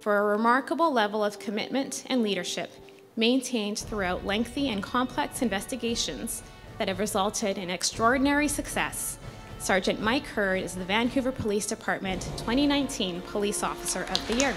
for a remarkable level of commitment and leadership maintained throughout lengthy and complex investigations that have resulted in extraordinary success. Sergeant Mike Heard is the Vancouver Police Department 2019 Police Officer of the Year.